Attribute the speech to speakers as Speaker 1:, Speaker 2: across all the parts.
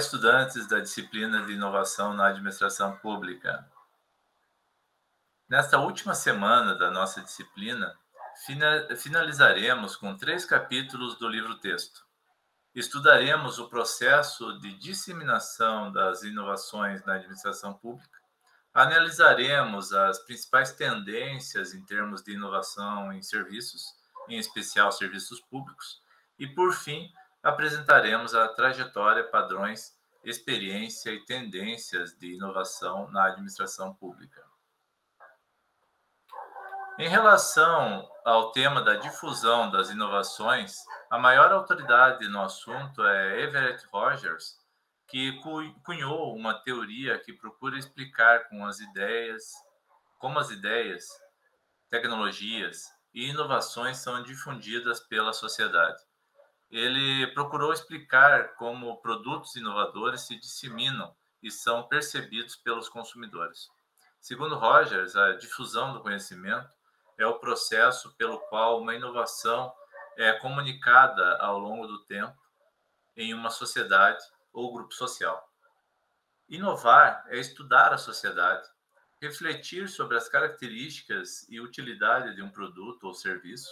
Speaker 1: estudantes da disciplina de inovação na administração pública. Nesta última semana da nossa disciplina, finalizaremos com três capítulos do livro-texto. Estudaremos o processo de disseminação das inovações na administração pública, analisaremos as principais tendências em termos de inovação em serviços, em especial serviços públicos, e, por fim, apresentaremos a trajetória, padrões, experiência e tendências de inovação na administração pública. Em relação ao tema da difusão das inovações, a maior autoridade no assunto é Everett Rogers, que cunhou uma teoria que procura explicar com as ideias, como as ideias, tecnologias e inovações são difundidas pela sociedade. Ele procurou explicar como produtos inovadores se disseminam e são percebidos pelos consumidores. Segundo Rogers, a difusão do conhecimento é o processo pelo qual uma inovação é comunicada ao longo do tempo em uma sociedade ou grupo social. Inovar é estudar a sociedade, refletir sobre as características e utilidade de um produto ou serviço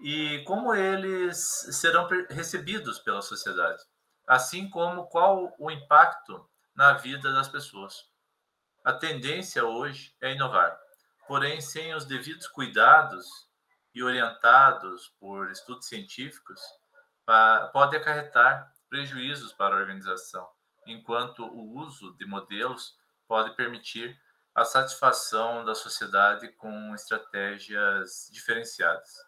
Speaker 1: e como eles serão recebidos pela sociedade, assim como qual o impacto na vida das pessoas. A tendência hoje é inovar porém sem os devidos cuidados e orientados por estudos científicos, pode acarretar prejuízos para a organização, enquanto o uso de modelos pode permitir a satisfação da sociedade com estratégias diferenciadas.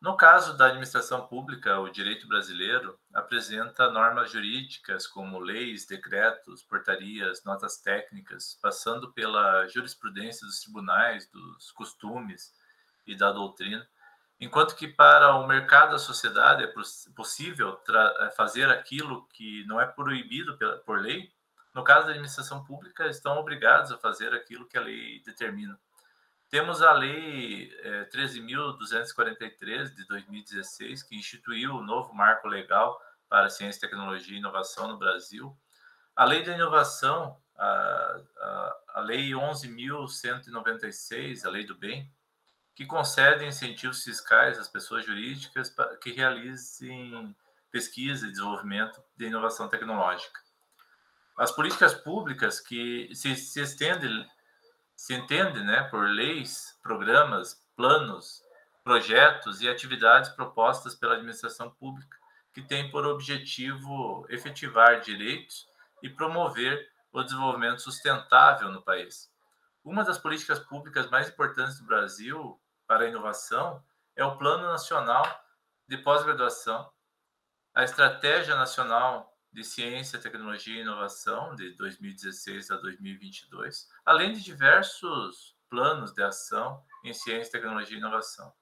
Speaker 1: No caso da administração pública, o direito brasileiro apresenta normas jurídicas como leis, decretos, portarias, notas técnicas, passando pela jurisprudência dos tribunais, dos costumes e da doutrina, enquanto que para o mercado da sociedade é possível é, fazer aquilo que não é proibido por lei, no caso da administração pública, estão obrigados a fazer aquilo que a lei determina. Temos a Lei é, 13.243 de 2016, que instituiu o novo marco legal para ciência, tecnologia e inovação no Brasil. A Lei da Inovação, a, a, a Lei 11.196, a Lei do Bem, que concede incentivos fiscais às pessoas jurídicas para que realizem pesquisa e desenvolvimento de inovação tecnológica. As políticas públicas que se, se estendem se entende né, por leis, programas, planos, projetos e atividades propostas pela administração pública que têm por objetivo efetivar direitos e promover o desenvolvimento sustentável no país. Uma das políticas públicas mais importantes do Brasil para a inovação é o Plano Nacional de Pós-Graduação, a Estratégia Nacional de Ciência, Tecnologia e Inovação, de 2016 a 2022, além de diversos planos de ação em ciência, tecnologia e inovação.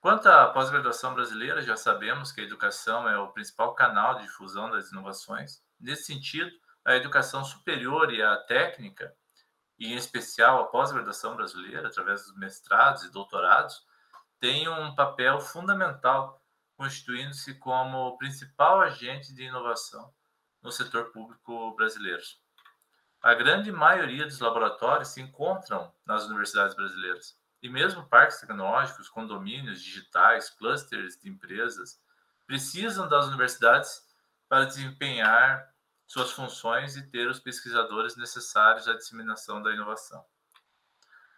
Speaker 1: Quanto à pós-graduação brasileira, já sabemos que a educação é o principal canal de difusão das inovações. Nesse sentido, a educação superior e a técnica, e em especial a pós-graduação brasileira, através dos mestrados e doutorados, têm um papel fundamental constituindo-se como o principal agente de inovação no setor público brasileiro. A grande maioria dos laboratórios se encontram nas universidades brasileiras, e mesmo parques tecnológicos, condomínios digitais, clusters de empresas precisam das universidades para desempenhar suas funções e ter os pesquisadores necessários à disseminação da inovação.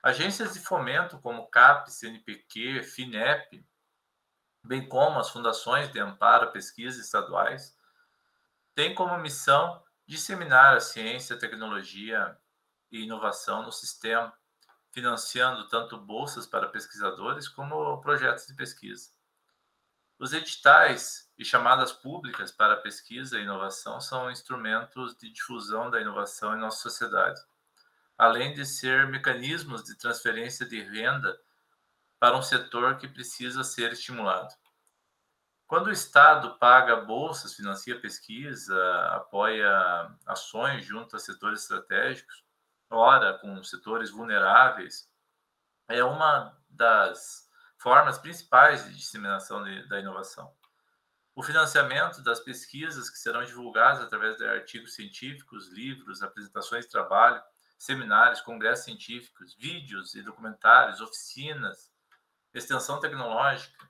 Speaker 1: Agências de fomento como CAP, CNPq, FINEP bem como as fundações de amparo à pesquisa estaduais, têm como missão disseminar a ciência, tecnologia e inovação no sistema, financiando tanto bolsas para pesquisadores como projetos de pesquisa. Os editais e chamadas públicas para pesquisa e inovação são instrumentos de difusão da inovação em nossa sociedade, além de ser mecanismos de transferência de renda para um setor que precisa ser estimulado. Quando o Estado paga bolsas, financia pesquisa, apoia ações junto a setores estratégicos, ora com setores vulneráveis, é uma das formas principais de disseminação de, da inovação. O financiamento das pesquisas que serão divulgadas através de artigos científicos, livros, apresentações de trabalho, seminários, congressos científicos, vídeos e documentários, oficinas, extensão tecnológica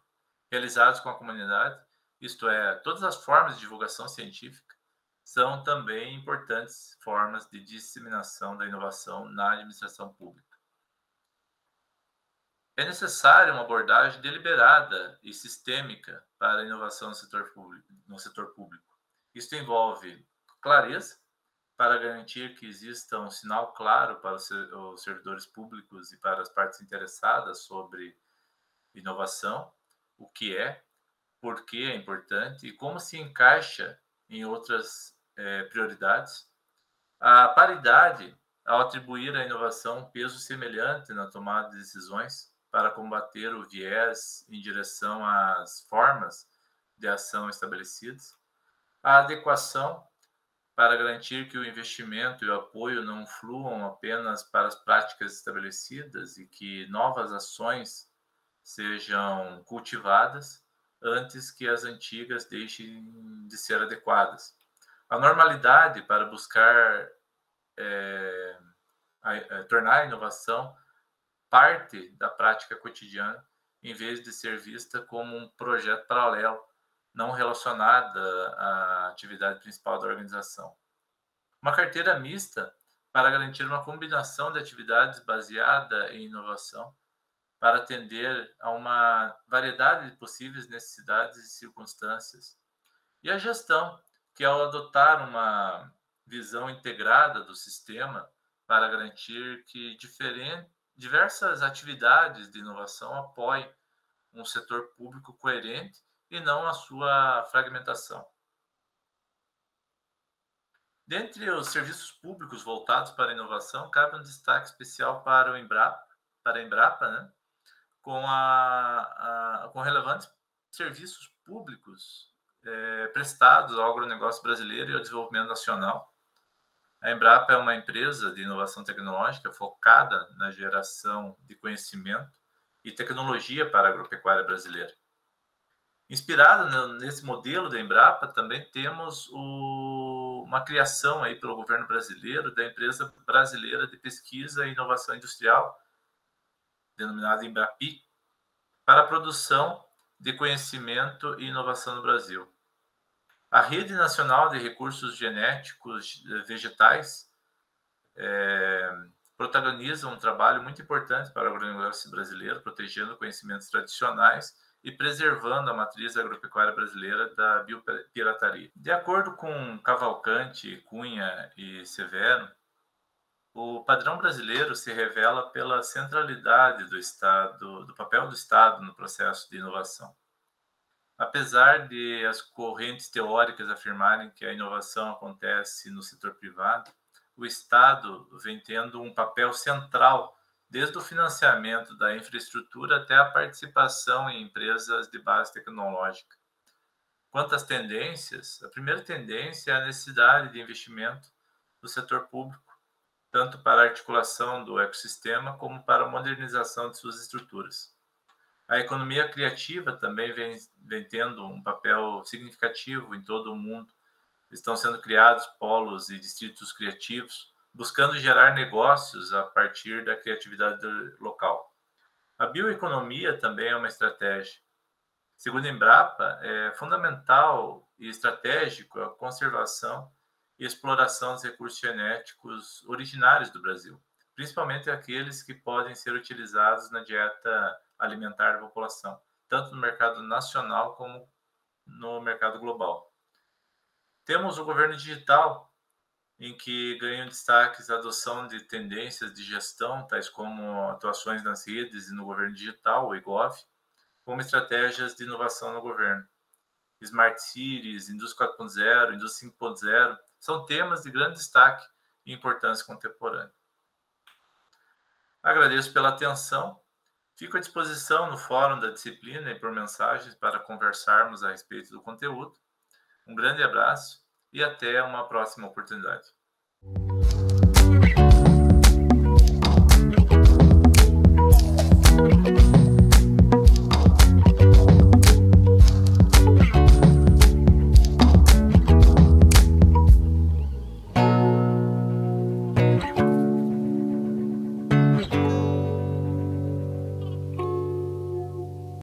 Speaker 1: realizados com a comunidade, isto é, todas as formas de divulgação científica, são também importantes formas de disseminação da inovação na administração pública. É necessária uma abordagem deliberada e sistêmica para a inovação no setor público. No setor público. Isso envolve clareza, para garantir que exista um sinal claro para os servidores públicos e para as partes interessadas sobre inovação, o que é, por que é importante e como se encaixa em outras é, prioridades. A paridade, ao atribuir à inovação um peso semelhante na tomada de decisões para combater o viés em direção às formas de ação estabelecidas. A adequação, para garantir que o investimento e o apoio não fluam apenas para as práticas estabelecidas e que novas ações sejam cultivadas antes que as antigas deixem de ser adequadas. A normalidade para buscar é, a, a, tornar a inovação parte da prática cotidiana, em vez de ser vista como um projeto paralelo, não relacionada à atividade principal da organização. Uma carteira mista para garantir uma combinação de atividades baseada em inovação para atender a uma variedade de possíveis necessidades e circunstâncias. E a gestão, que ao adotar uma visão integrada do sistema para garantir que diferente, diversas atividades de inovação apoiem um setor público coerente e não a sua fragmentação. Dentre os serviços públicos voltados para a inovação, cabe um destaque especial para o Embrapa, para a Embrapa, né? Com, a, a, com relevantes serviços públicos é, prestados ao agronegócio brasileiro e ao desenvolvimento nacional. A Embrapa é uma empresa de inovação tecnológica focada na geração de conhecimento e tecnologia para a agropecuária brasileira. Inspirado nesse modelo da Embrapa, também temos o, uma criação aí pelo governo brasileiro da empresa brasileira de pesquisa e inovação industrial, denominada Embrapi, para a produção de conhecimento e inovação no Brasil. A Rede Nacional de Recursos Genéticos Vegetais é, protagoniza um trabalho muito importante para o agronegócio brasileiro, protegendo conhecimentos tradicionais e preservando a matriz agropecuária brasileira da biopirataria. De acordo com Cavalcante, Cunha e Severo, o padrão brasileiro se revela pela centralidade do Estado, do papel do Estado no processo de inovação. Apesar de as correntes teóricas afirmarem que a inovação acontece no setor privado, o Estado vem tendo um papel central desde o financiamento da infraestrutura até a participação em empresas de base tecnológica. Quanto às tendências, a primeira tendência é a necessidade de investimento do setor público tanto para a articulação do ecossistema como para a modernização de suas estruturas. A economia criativa também vem, vem tendo um papel significativo em todo o mundo. Estão sendo criados polos e distritos criativos, buscando gerar negócios a partir da criatividade local. A bioeconomia também é uma estratégia. Segundo a Embrapa, é fundamental e estratégico a conservação e exploração dos recursos genéticos originários do Brasil, principalmente aqueles que podem ser utilizados na dieta alimentar da população, tanto no mercado nacional como no mercado global. Temos o governo digital, em que ganham destaques a adoção de tendências de gestão, tais como atuações nas redes e no governo digital, o IGOV, como estratégias de inovação no governo. Smart Cities, Indústria 4.0, Indústria 5.0, são temas de grande destaque e importância contemporânea. Agradeço pela atenção. Fico à disposição no fórum da disciplina e por mensagens para conversarmos a respeito do conteúdo. Um grande abraço e até uma próxima oportunidade.